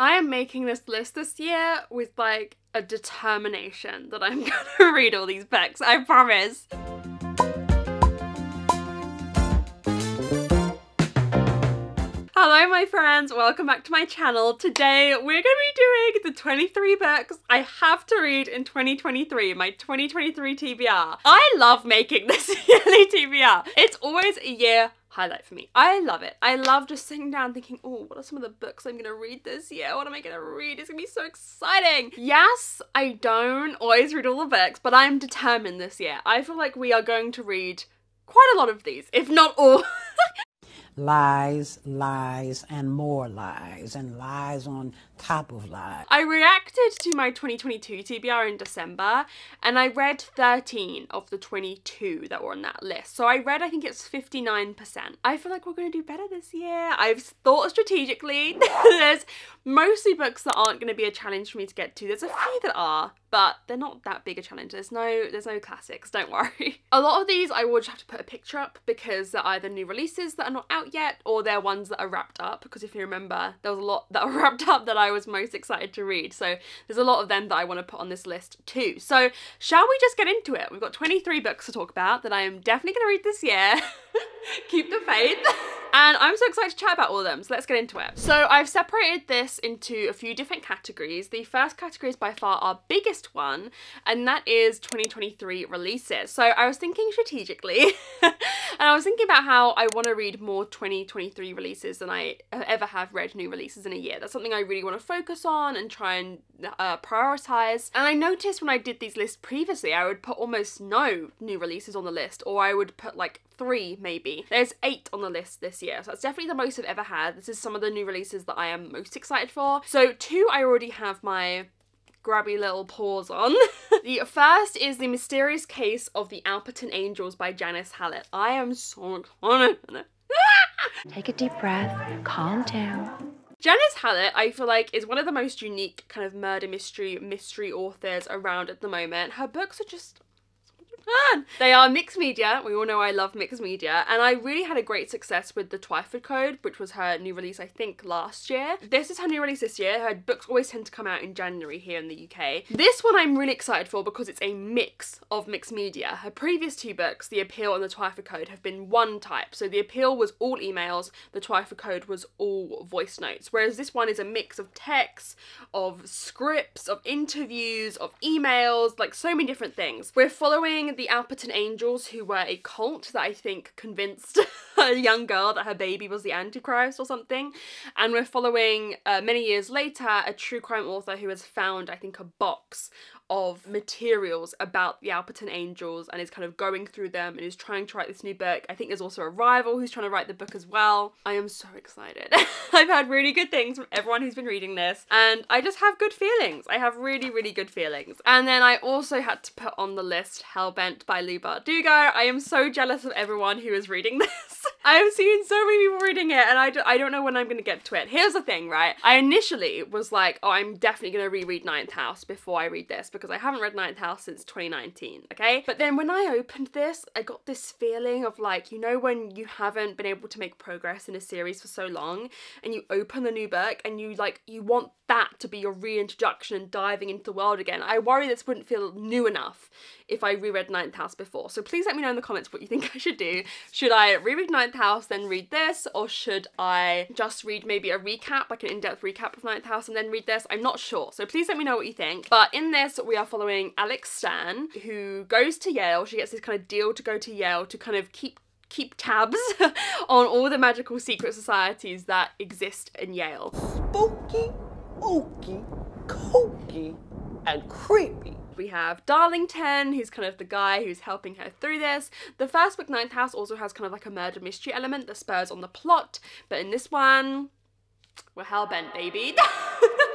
I am making this list this year with like a determination that I'm gonna read all these books, I promise. Hello my friends, welcome back to my channel. Today we're going to be doing the 23 books I have to read in 2023, my 2023 TBR. I love making this yearly TBR. It's always a year highlight for me. I love it. I love just sitting down thinking, oh, what are some of the books I'm gonna read this year? What am I gonna read? It's gonna be so exciting. Yes, I don't always read all the books, but I'm determined this year. I feel like we are going to read quite a lot of these, if not all. lies, lies, and more lies, and lies on top of lies. I reacted to my 2022 TBR in December and I read 13 of the 22 that were on that list. So I read, I think it's 59%. I feel like we're going to do better this year. I've thought strategically. There's mostly books that aren't going to be a challenge for me to get to. There's a few that are, but they're not that big a challenge. There's no there's no classics, don't worry. A lot of these I will just have to put a picture up because they're either new releases that are not out yet or they're ones that are wrapped up because if you remember there was a lot that were wrapped up that I I was most excited to read. So there's a lot of them that I want to put on this list too. So shall we just get into it? We've got 23 books to talk about that I am definitely going to read this year. Keep the faith. And I'm so excited to chat about all of them, so let's get into it. So I've separated this into a few different categories. The first category is by far our biggest one, and that is 2023 releases. So I was thinking strategically, and I was thinking about how I want to read more 2023 releases than I ever have read new releases in a year. That's something I really want to focus on and try and uh, prioritize. And I noticed when I did these lists previously, I would put almost no new releases on the list, or I would put like three maybe. There's eight on the list this year, so that's definitely the most I've ever had. This is some of the new releases that I am most excited for. So two I already have my grabby little paws on. the first is The Mysterious Case of the Alperton Angels by Janice Hallett. I am so excited. Take a deep breath, calm down. Janice Hallett, I feel like, is one of the most unique kind of murder mystery mystery authors around at the moment. Her books are just fun. They are mixed media. We all know I love mixed media. And I really had a great success with The Twyford Code, which was her new release, I think, last year. This is her new release this year. Her books always tend to come out in January here in the UK. This one I'm really excited for because it's a mix of mixed media. Her previous two books, The Appeal and The Twyford Code, have been one type. So The Appeal was all emails, The Twyford Code was all voice notes. Whereas this one is a mix of texts, of scripts, of interviews, of emails, like so many different things. We're following the Alperton Angels, who were a cult that I think convinced a young girl that her baby was the Antichrist or something. And we're following, uh, many years later, a true crime author who has found, I think, a box of materials about the Alperton Angels and is kind of going through them and is trying to write this new book. I think there's also a rival who's trying to write the book as well. I am so excited. I've had really good things from everyone who's been reading this and I just have good feelings. I have really, really good feelings. And then I also had to put on the list Hellbent by Leigh Bardugo. I am so jealous of everyone who is reading this. I have seen so many people reading it and I d I don't know when I'm going to get to it. Here's the thing, right? I initially was like, oh, I'm definitely going to reread Ninth House before I read this because I haven't read Ninth House since 2019, okay? But then when I opened this, I got this feeling of like, you know, when you haven't been able to make progress in a series for so long and you open the new book and you like, you want that to be your reintroduction and diving into the world again. I worry this wouldn't feel new enough if I reread Ninth House before. So please let me know in the comments what you think I should do. Should I reread Ninth House, then read this, or should I just read maybe a recap, like an in-depth recap of Ninth House, and then read this? I'm not sure. So please let me know what you think. But in this, we are following Alex Stern, who goes to Yale. She gets this kind of deal to go to Yale to kind of keep keep tabs on all the magical secret societies that exist in Yale. Spooky ooky, kooky, and creepy. We have Darlington, who's kind of the guy who's helping her through this. The first book, Ninth House, also has kind of like a murder mystery element that spurs on the plot, but in this one, we're hellbent, baby.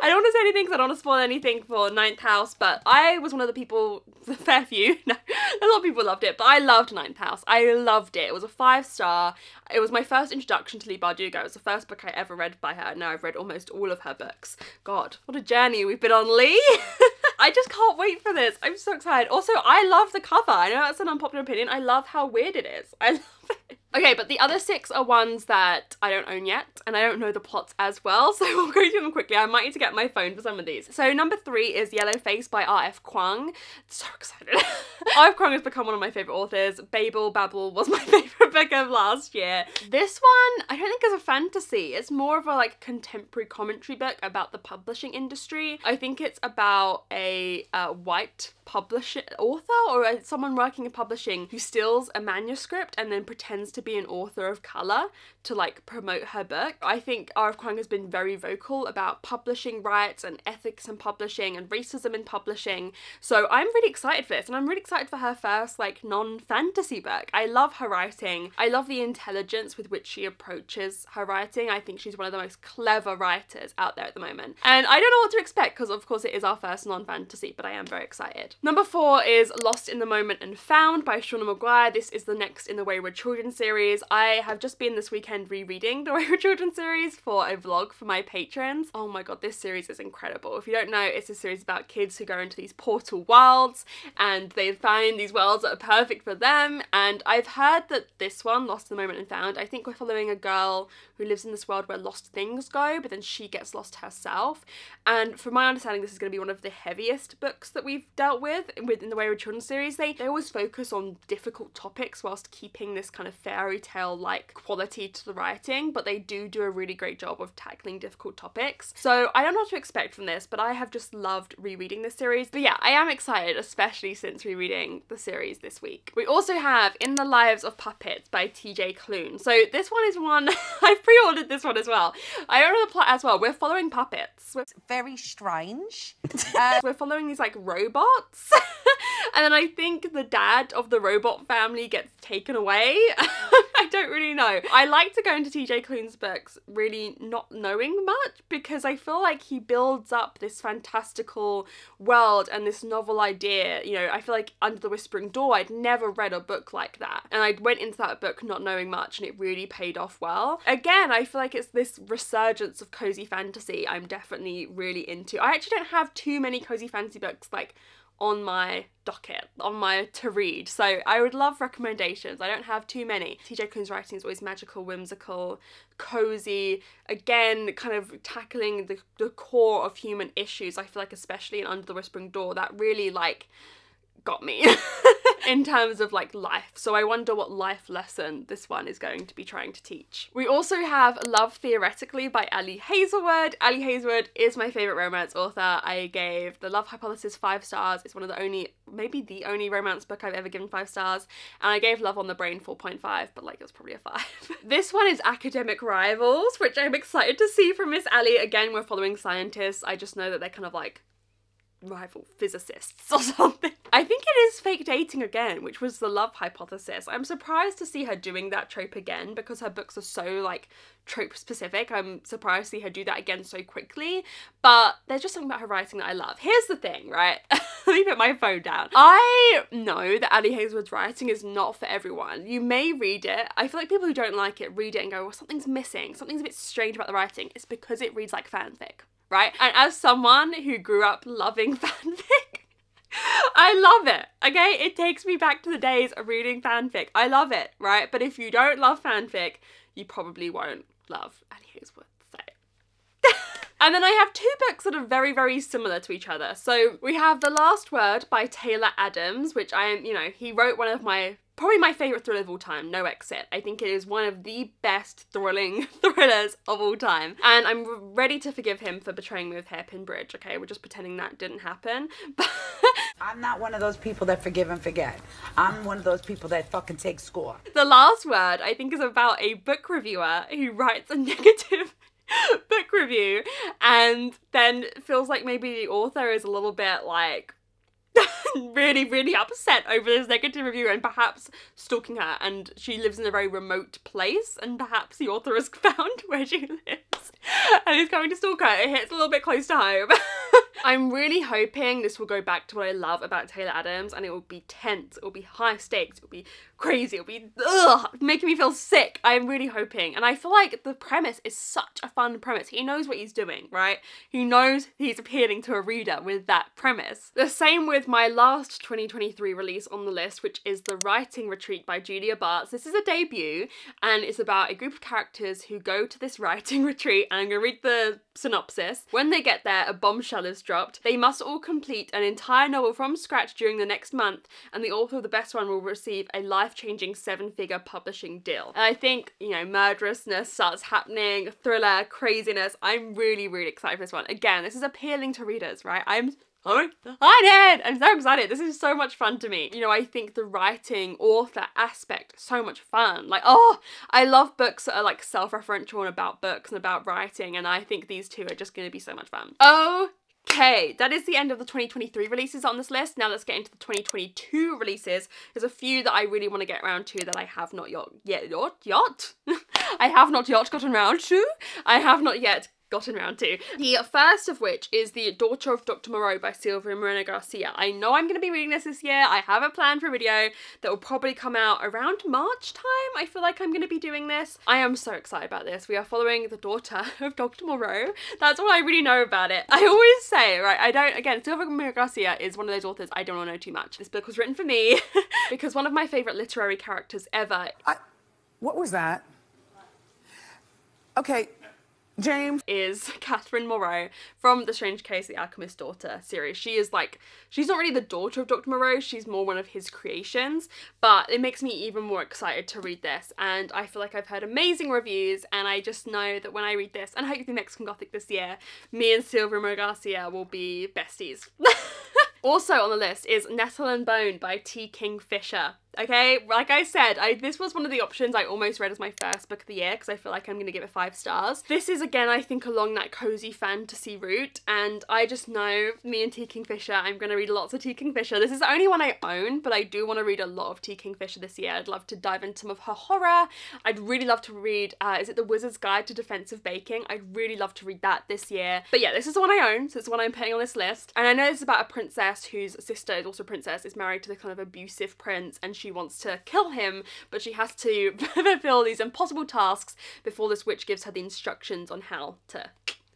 I don't want to say anything because I don't want to spoil anything for Ninth House, but I was one of the people, a fair few, no, a lot of people loved it, but I loved Ninth House. I loved it. It was a five star. It was my first introduction to Leigh Bardugo. It was the first book I ever read by her. And now I've read almost all of her books. God, what a journey we've been on, Lee. I just can't wait for this. I'm so excited. Also, I love the cover. I know that's an unpopular opinion. I love how weird it is. I love it. Okay, but the other six are ones that I don't own yet, and I don't know the plots as well, so we'll go through them quickly. I might need to get my phone for some of these. So number three is Yellow Face by R.F. Kuang. So excited. R.F. Kuang has become one of my favourite authors. Babel Babel was my favourite book of last year. This one, I don't think is a fantasy. It's more of a like contemporary commentary book about the publishing industry. I think it's about a uh, white publisher author or someone working in publishing who steals a manuscript and then pretends to be an author of color to like promote her book. I think R.F. Kuang has been very vocal about publishing rights and ethics in publishing and racism in publishing. So I'm really excited for this and I'm really excited for her first like non-fantasy book. I love her writing. I love the intelligence with which she approaches her writing. I think she's one of the most clever writers out there at the moment. And I don't know what to expect because of course it is our first non-fantasy, but I am very excited. Number four is Lost in the Moment and Found by Seanan McGuire. This is the next in the Wayward Children series. I have just been this weekend rereading the Wayward Children series for a vlog for my patrons. Oh my god, this series is incredible. If you don't know, it's a series about kids who go into these portal worlds and they find these worlds that are perfect for them. And I've heard that this one, Lost in the Moment and Found, I think we're following a girl who lives in this world where lost things go, but then she gets lost herself. And from my understanding, this is going to be one of the heaviest books that we've dealt with within the Wayward Children series. They, they always focus on difficult topics whilst keeping this kind of fairy tale like quality to the writing, but they do do a really great job of tackling difficult topics. So I don't know what to expect from this, but I have just loved rereading this series. But yeah, I am excited, especially since rereading the series this week. We also have In the Lives of Puppets by TJ Klune. So this one is one I've pre-ordered this one as well. I know the plot as well. We're following puppets. We're, Very strange. uh, we're following these like robots. and then I think the dad of the robot family gets taken away. I don't really know. I like to go into TJ Klune's books really not knowing much because I feel like he builds up this fantastical world and this novel idea. You know, I feel like Under the Whispering Door, I'd never read a book like that. And I went into that book not knowing much and it really paid off well. Again, I feel like it's this resurgence of cozy fantasy I'm definitely really into. I actually don't have too many cozy fantasy books like on my docket, on my to read. So I would love recommendations. I don't have too many. TJ Klune's writing is always magical, whimsical, cozy, again, kind of tackling the, the core of human issues. I feel like especially in Under the Whispering Door, that really like got me in terms of like life. So I wonder what life lesson this one is going to be trying to teach. We also have Love Theoretically by Ali Hazelwood. Ali Hazelwood is my favourite romance author. I gave The Love Hypothesis five stars. It's one of the only, maybe the only romance book I've ever given five stars. And I gave Love on the Brain 4.5, but like it was probably a five. this one is Academic Rivals, which I'm excited to see from Miss Ali. Again, we're following scientists. I just know that they're kind of like rival physicists or something. I think it is fake dating again, which was the love hypothesis. I'm surprised to see her doing that trope again because her books are so like trope specific. I'm surprised to see her do that again so quickly, but there's just something about her writing that I love. Here's the thing, right? Let me put my phone down. I know that Ali Hazelwood's writing is not for everyone. You may read it. I feel like people who don't like it read it and go, well, something's missing. Something's a bit strange about the writing. It's because it reads like fanfic right? And as someone who grew up loving fanfic, I love it, okay? It takes me back to the days of reading fanfic. I love it, right? But if you don't love fanfic, you probably won't love Ali Hazelwood. And then I have two books that are very, very similar to each other. So we have The Last Word by Taylor Adams, which I am, you know, he wrote one of my probably my favourite thriller of all time, No Exit. I think it is one of the best thrilling thrillers of all time. And I'm ready to forgive him for betraying me with Hairpin Bridge, okay? We're just pretending that didn't happen. But I'm not one of those people that forgive and forget. I'm one of those people that fucking take score. the last word, I think, is about a book reviewer who writes a negative book review and then feels like maybe the author is a little bit like really, really upset over this negative review and perhaps stalking her. And she lives in a very remote place, and perhaps the author has found where she lives and is coming to stalk her. It hits a little bit close to home. I'm really hoping this will go back to what I love about Taylor Adams and it will be tense, it will be high stakes, it will be crazy, it'll be ugh, making me feel sick. I'm really hoping. And I feel like the premise is such a fun premise. He knows what he's doing, right? He knows he's appealing to a reader with that premise. The same with my last 2023 release on the list, which is The Writing Retreat by Julia Bartz. This is a debut and it's about a group of characters who go to this writing retreat and I'm gonna read the synopsis. When they get there, a bombshell is dropped. They must all complete an entire novel from scratch during the next month, and the author of the best one will receive a life changing seven figure publishing deal. And I think, you know, murderousness starts happening, thriller, craziness. I'm really, really excited for this one. Again, this is appealing to readers, right? I'm I'm excited! I'm so excited. This is so much fun to me. You know, I think the writing author aspect so much fun. Like, oh, I love books that are like self-referential and about books and about writing, and I think these two are just gonna be so much fun. Oh Okay, that is the end of the 2023 releases on this list. Now let's get into the 2022 releases. There's a few that I really want to get around to that I have not yet, yet, yacht, yacht? I have not yet gotten around to. I have not yet gotten round to. The first of which is The Daughter of Dr. Moreau by Silvia Moreno Garcia. I know I'm going to be reading this this year. I have a plan for a video that will probably come out around March time. I feel like I'm going to be doing this. I am so excited about this. We are following the daughter of Dr. Moreau. That's all I really know about it. I always say, right, I don't, again, Silvia Moreno Garcia is one of those authors I don't know too much. This book was written for me because one of my favourite literary characters ever I, what was that? Okay, James. is Catherine Moreau from The Strange Case, The Alchemist's Daughter series. She is like, she's not really the daughter of Dr. Moreau, she's more one of his creations, but it makes me even more excited to read this. And I feel like I've heard amazing reviews, and I just know that when I read this, and hopefully Mexican Gothic this year, me and Silvia Garcia will be besties. Also on the list is Nettle and Bone by T. Kingfisher. Okay, like I said, I this was one of the options I almost read as my first book of the year because I feel like I'm going to give it five stars. This is again, I think, along that cozy fantasy route, and I just know me and T. Kingfisher, I'm going to read lots of T. Kingfisher. This is the only one I own, but I do want to read a lot of T. Kingfisher this year. I'd love to dive into some of her horror. I'd really love to read, uh, is it The Wizard's Guide to Defensive Baking? I'd really love to read that this year. But yeah, this is the one I own, so it's the one I'm putting on this list. And I know it's about a princess whose sister is also a princess, is married to the kind of abusive prince, and she wants to kill him, but she has to fulfill these impossible tasks before this witch gives her the instructions on how to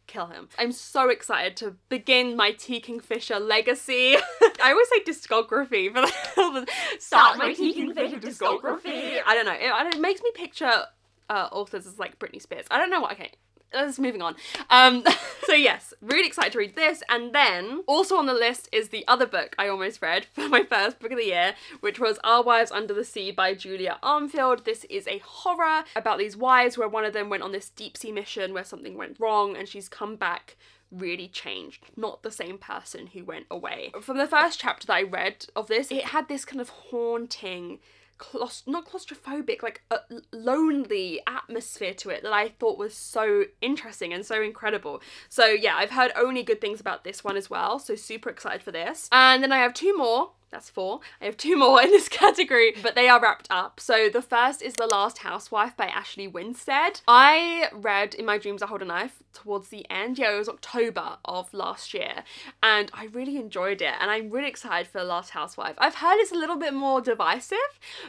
kill him. I'm so excited to begin my T. Kingfisher legacy. I always say discography, but I start my T. Kingfisher discography. I don't know. It, it makes me picture uh, authors as like Britney Spears. I don't know what. Okay, let's moving on. Um, so yes, really excited to read this. And then also on the list is the other book I almost read for my first book of the year, which was Our Wives Under the Sea by Julia Armfield. This is a horror about these wives where one of them went on this deep sea mission where something went wrong and she's come back really changed, not the same person who went away. From the first chapter that I read of this, it had this kind of haunting claust- not claustrophobic, like a lonely atmosphere to it that I thought was so interesting and so incredible. So yeah, I've heard only good things about this one as well. So super excited for this. And then I have two more. That's four. I have two more in this category, but they are wrapped up. So the first is The Last Housewife by Ashley Winstead. I read In My Dreams I Hold a Knife towards the end. Yeah, it was October of last year. And I really enjoyed it. And I'm really excited for The Last Housewife. I've heard it's a little bit more divisive,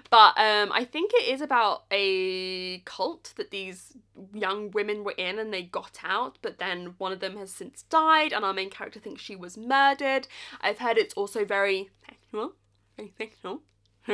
but um, I think it is about a cult that these young women were in and they got out, but then one of them has since died, and our main character thinks she was murdered. I've heard it's also very sexual, very sexual.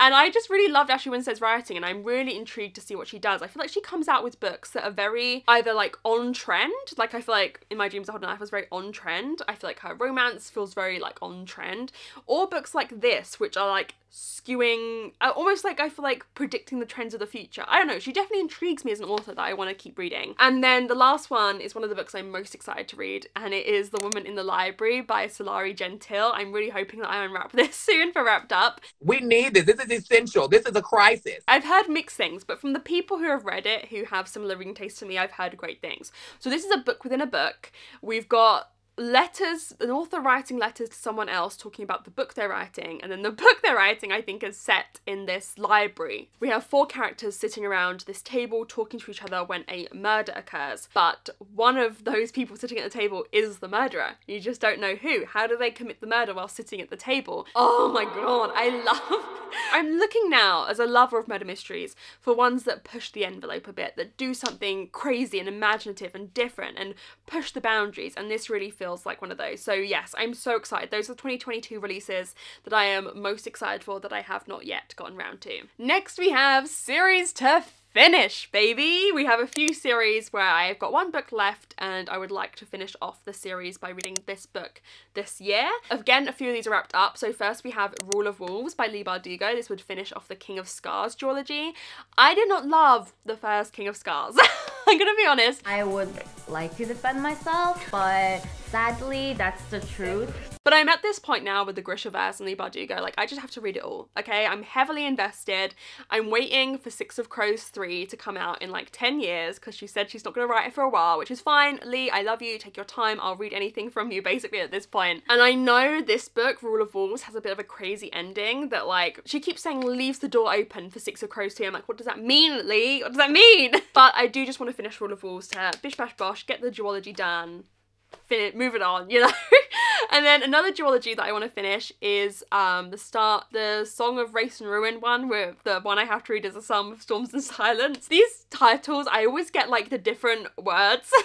And I just really loved Ashley Winstead's writing, and I'm really intrigued to see what she does. I feel like she comes out with books that are very either like on trend, like I feel like In My Dreams I Hold Life was very on trend. I feel like her romance feels very like on trend, or books like this, which are like skewing uh, almost like I feel like predicting the trends of the future. I don't know, she definitely intrigues me as an author that I want to keep reading. And then the last one is one of the books I'm most excited to read and it is The Woman in the Library by Sulari Gentill. I'm really hoping that I unwrap this soon for wrapped up. We need this. This is essential. This is a crisis. I've heard mixed things, but from the people who have read it, who have similar reading tastes to me, I've heard great things. So this is a book within a book. We've got letters, an author writing letters to someone else talking about the book they're writing, and then the book they're writing, I think, is set in this library. We have four characters sitting around this table talking to each other when a murder occurs, but one of those people sitting at the table is the murderer. You just don't know who. How do they commit the murder while sitting at the table? Oh my god, I love. I'm looking now as a lover of murder mysteries for ones that push the envelope a bit, that do something crazy and imaginative and different and push the boundaries, and this really feels like one of those. So, yes, I'm so excited. Those are 2022 releases that I am most excited for that I have not yet gotten round to. Next, we have series to finish, baby! We have a few series where I've got one book left and I would like to finish off the series by reading this book this year. Again, a few of these are wrapped up. So first we have Rule of Wolves by Leigh Bardugo. This would finish off the King of Scars duology. I did not love the first King of Scars. I'm gonna be honest. I would like to defend myself, but sadly, that's the truth. But I'm at this point now with the Grishaverse and Leigh Bardugo, like I just have to read it all, okay? I'm heavily invested. I'm waiting for Six of Crows 3 to come out in like 10 years because she said she's not going to write it for a while, which is fine. Lee, I love you. Take your time. I'll read anything from you basically at this point. And I know this book, Rule of Wolves, has a bit of a crazy ending that like, she keeps saying leaves the door open for Six of Crows 2. I'm like, what does that mean, Lee? What does that mean? But I do just want to finish Rule of Wolves to bish bash bosh, get the duology done, finish, move it on, you know? and then another duology that I want to finish is um the start, the Song of Wraiths and Ruin one, where the one I have to read is A Psalm of Storms and Silence. These titles, I always get like the different words.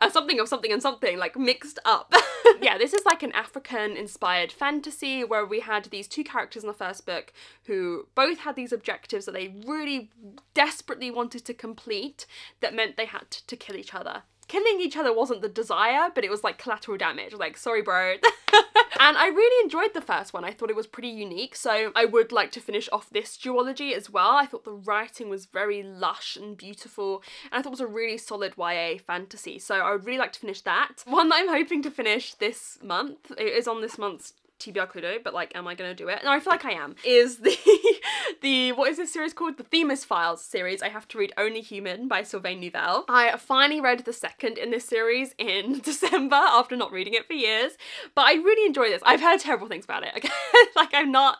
uh, something of something and something like mixed up. yeah, this is like an African inspired fantasy where we had these two characters in the first book who both had these objectives that they really desperately wanted to complete that meant they had to kill each other killing each other wasn't the desire, but it was like collateral damage. Like, sorry, bro. and I really enjoyed the first one. I thought it was pretty unique. So I would like to finish off this duology as well. I thought the writing was very lush and beautiful. And I thought it was a really solid YA fantasy. So I would really like to finish that. One that I'm hoping to finish this month. It is on this month's TBR Cluedo, but like, am I gonna do it? No, I feel like I am. Is the the what is this series called? The Themis Files series. I have to read Only Human by Sylvain Neuvel. I finally read the second in this series in December after not reading it for years, but I really enjoy this. I've heard terrible things about it. Okay, like I'm not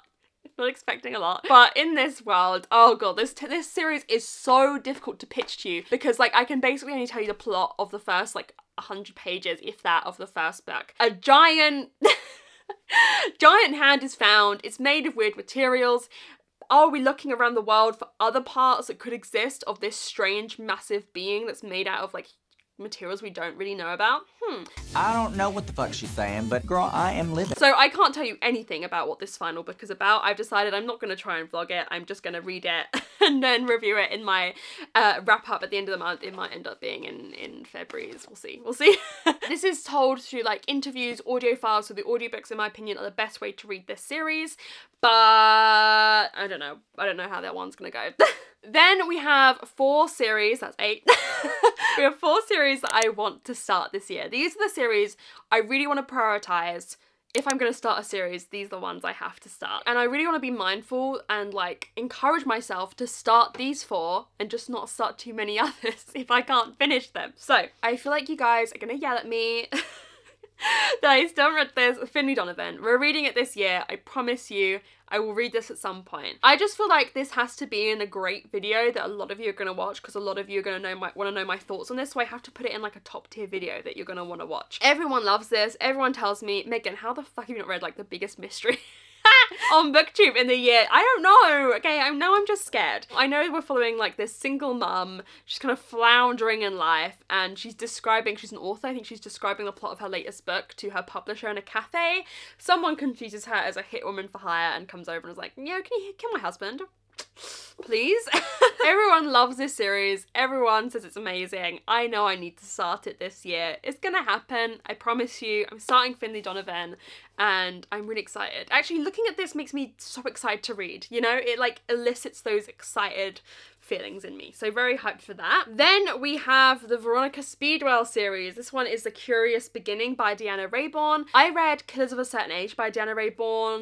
not expecting a lot. But in this world, oh god, this this series is so difficult to pitch to you because like I can basically only tell you the plot of the first like 100 pages, if that, of the first book. A giant Giant hand is found. It's made of weird materials. Are we looking around the world for other parts that could exist of this strange, massive being that's made out of like materials we don't really know about? Hmm. I don't know what the fuck she's saying, but girl, I am living. So I can't tell you anything about what this final book is about. I've decided I'm not going to try and vlog it. I'm just going to read it and then review it in my uh, wrap up at the end of the month. It might end up being in, in February's. We'll see. We'll see. this is told through like interviews, audio files. So the audiobooks, in my opinion, are the best way to read this series. But I don't know. I don't know how that one's going to go. Then we have four series, that's eight. we have four series that I want to start this year. These are the series I really want to prioritize. If I'm going to start a series, these are the ones I have to start. And I really want to be mindful and like encourage myself to start these four and just not start too many others if I can't finish them. So I feel like you guys are going to yell at me. that still read this Finlay Donovan. We're reading it this year. I promise you I will read this at some point. I just feel like this has to be in a great video that a lot of you are going to watch because a lot of you are going to know my want to know my thoughts on this so I have to put it in like a top tier video that you're going to want to watch. Everyone loves this. Everyone tells me, Megan, how the fuck have you not read like the biggest mystery? on booktube in the year i don't know okay i know i'm just scared. I know we're following like this single mum she's kind of floundering in life and she's describing she's an author i think she's describing the plot of her latest book to her publisher in a cafe. Someone confuses her as a hit woman for hire and comes over and is like yeah can you kill my husband please. Everyone loves this series. Everyone says it's amazing. I know I need to start it this year. It's gonna happen. I promise you. I'm starting Finlay Donovan and I'm really excited. Actually, looking at this makes me so excited to read. You know, it like elicits those excited feelings in me. So very hyped for that. Then we have the Veronica Speedwell series. This one is The Curious Beginning by Deanna Raybourn. I read Killers of a Certain Age by Deanna Raybourn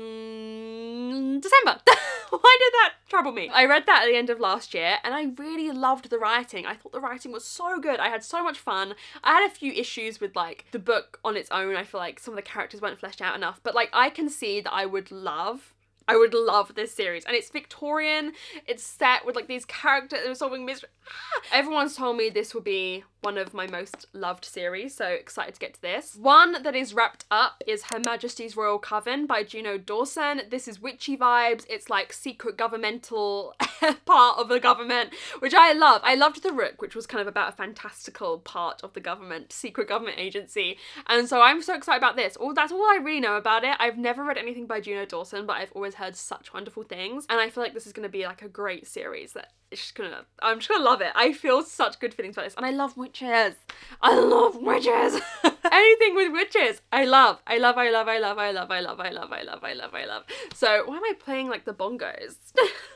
in December. Why did that trouble me? I read that at the end of last year and I really loved the writing. I thought the writing was so good. I had so much fun. I had a few issues with like the book on its own. I feel like some of the characters weren't fleshed out enough, but like I can see that I would love I would love this series. And it's Victorian. It's set with like these characters solving mystery. Ah! Everyone's told me this will be one of my most loved series, so excited to get to this. One that is wrapped up is Her Majesty's Royal Coven by Juno Dawson. This is witchy vibes. It's like secret governmental part of the government, which I love. I loved The Rook, which was kind of about a fantastical part of the government, secret government agency. And so I'm so excited about this. All that's all I really know about it. I've never read anything by Juno Dawson, but I've always heard such wonderful things. And I feel like this is gonna be like a great series that it's just gonna I'm just gonna love it. I feel such good feelings about this. And I love witches. I love witches. Anything with witches. I love. I love, I love, I love, I love, I love, I love, I love, I love, I love. So why am I playing like the bongos?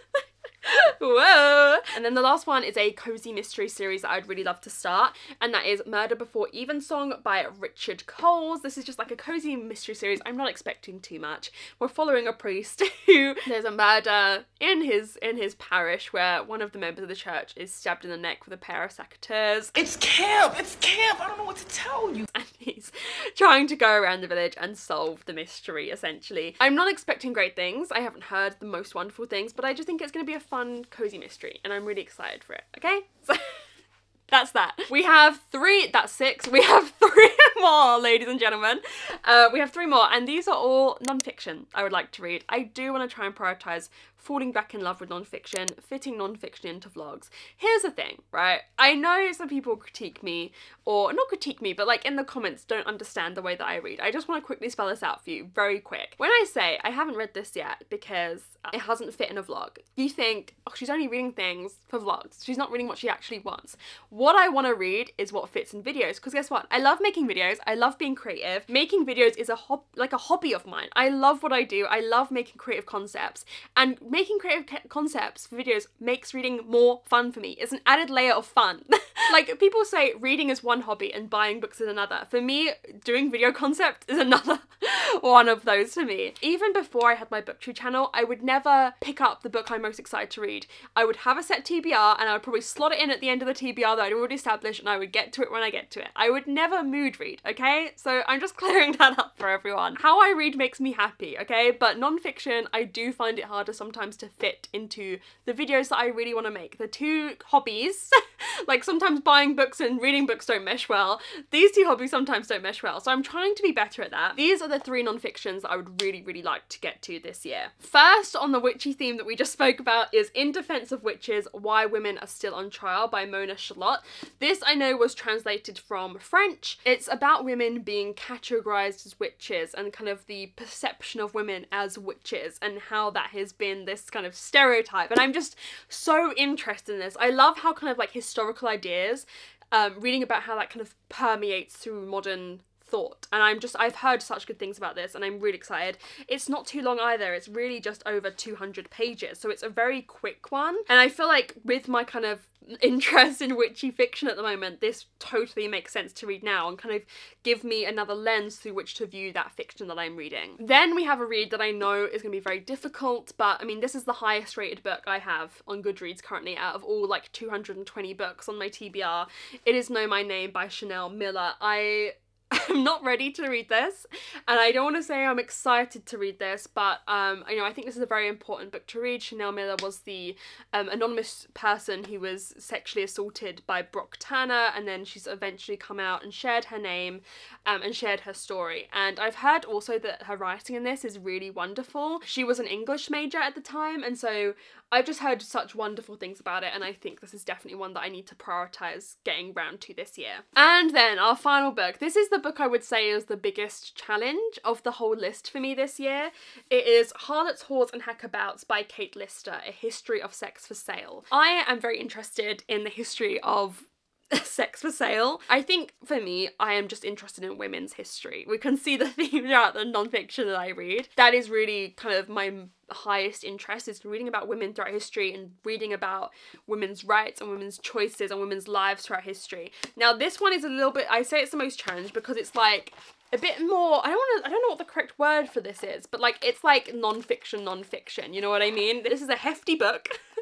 Whoa! And then the last one is a cozy mystery series that I'd really love to start, and that is Murder Before Evensong by Richard Coles. This is just like a cozy mystery series. I'm not expecting too much. We're following a priest who there's a murder in his in his parish where one of the members of the church is stabbed in the neck with a pair of secateurs. It's camp. It's camp. I don't know what to tell you. And he's trying to go around the village and solve the mystery, essentially. I'm not expecting great things. I haven't heard the most wonderful things, but I just think it's going to be a fun, cozy mystery, and I'm really excited for it, okay? So that's that. We have three, that's six. We have three more, ladies and gentlemen. Uh, we have three more, and these are all non-fiction I would like to read. I do want to try and prioritize falling back in love with non-fiction, fitting non-fiction into vlogs. Here's the thing, right? I know some people critique me, or not critique me, but like in the comments don't understand the way that I read. I just want to quickly spell this out for you very quick. When I say I haven't read this yet because it hasn't fit in a vlog, you think, oh, she's only reading things for vlogs. She's not reading what she actually wants. What I want to read is what fits in videos, because guess what? I love making videos. I love being creative. Making videos is a hob like a hobby of mine. I love what I do. I love making creative concepts and creative concepts for videos makes reading more fun for me. It's an added layer of fun. like people say reading is one hobby and buying books is another. For me, doing video concept is another one of those for me. Even before I had my booktube channel, I would never pick up the book I'm most excited to read. I would have a set TBR and I would probably slot it in at the end of the TBR that I'd already established and I would get to it when I get to it. I would never mood read, okay? So I'm just clearing that up for everyone. How I read makes me happy, okay? But non-fiction, I do find it harder sometimes to fit into the videos that I really want to make. The two hobbies, like sometimes buying books and reading books don't mesh well. These two hobbies sometimes don't mesh well. So I'm trying to be better at that. These are the three non-fictions that I would really, really like to get to this year. First on the witchy theme that we just spoke about is In Defense of Witches, Why Women Are Still on Trial by Mona Chollet. This I know was translated from French. It's about women being categorized as witches and kind of the perception of women as witches and how that has been this kind of stereotype. And I'm just so interested in this. I love how kind of like historical ideas, um, reading about how that kind of permeates through modern thought and I'm just I've heard such good things about this and I'm really excited. It's not too long either. It's really just over 200 pages. So it's a very quick one. And I feel like with my kind of interest in witchy fiction at the moment, this totally makes sense to read now and kind of give me another lens through which to view that fiction that I'm reading. Then we have a read that I know is going to be very difficult, but I mean, this is the highest rated book I have on Goodreads currently out of all like 220 books on my TBR. It is Know My Name by Chanel Miller. I I'm not ready to read this, and I don't want to say I'm excited to read this, but um, you know, I think this is a very important book to read. Chanel Miller was the um, anonymous person who was sexually assaulted by Brock Turner, and then she's eventually come out and shared her name um, and shared her story. And I've heard also that her writing in this is really wonderful. She was an English major at the time, and so I've just heard such wonderful things about it, and I think this is definitely one that I need to prioritize getting round to this year. And then our final book. This is the book I would say is the biggest challenge of the whole list for me this year. It is Harlots, Whores and Hackabouts by Kate Lister, A History of Sex for Sale. I am very interested in the history of sex for sale. I think for me, I am just interested in women's history. We can see the theme throughout the nonfiction that I read. That is really kind of my highest interest is reading about women throughout history and reading about women's rights and women's choices and women's lives throughout history. Now this one is a little bit, I say it's the most challenged because it's like a bit more I don't want I don't know what the correct word for this is, but like it's like non-fiction non-fiction, you know what I mean? This is a hefty book.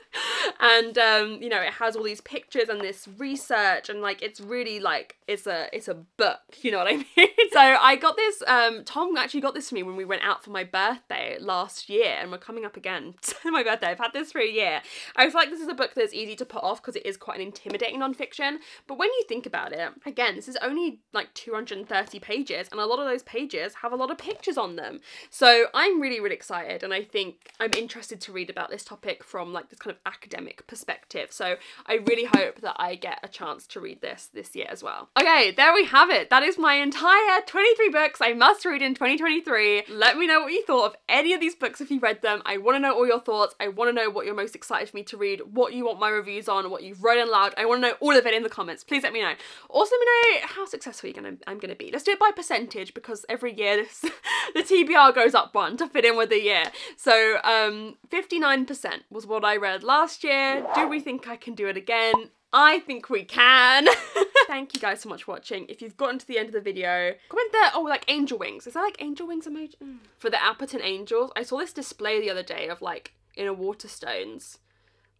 and um, you know, it has all these pictures and this research and like it's really like it's a it's a book, you know what I mean? so I got this um Tom actually got this for me when we went out for my birthday last year and we're coming up again to my birthday. I've had this for a year. I feel like this is a book that's easy to put off because it is quite an intimidating non-fiction. But when you think about it, again, this is only like 230 pages and a lot of those pages have a lot of pictures on them. So I'm really, really excited and I think I'm interested to read about this topic from like this kind of academic perspective. So I really hope that I get a chance to read this this year as well. Okay, there we have it. That is my entire 23 books I must read in 2023. Let me know what you thought of any of these books if you read them. I want to know all your thoughts. I want to know what you're most excited for me to read, what you want my reviews on, what you've read aloud. I want to know all of it in the comments. Please let me know. Also, let me know how successful you're gonna I'm gonna be. Let's do it by percentage because every year this the TBR goes up one to fit in with the year. So um 59% was what I read last year. Do we think I can do it again? I think we can. Thank you guys so much for watching. If you've gotten to the end of the video, comment there. Oh, like angel wings. Is that like angel wings emoji? Mm. For the Alperton angels, I saw this display the other day of like in a Waterstones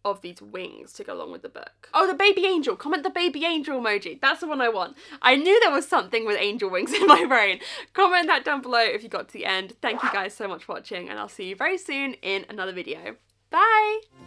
of these wings to go along with the book. Oh, the baby angel. Comment the baby angel emoji. That's the one I want. I knew there was something with angel wings in my brain. Comment that down below if you got to the end. Thank you guys so much for watching and I'll see you very soon in another video. Bye!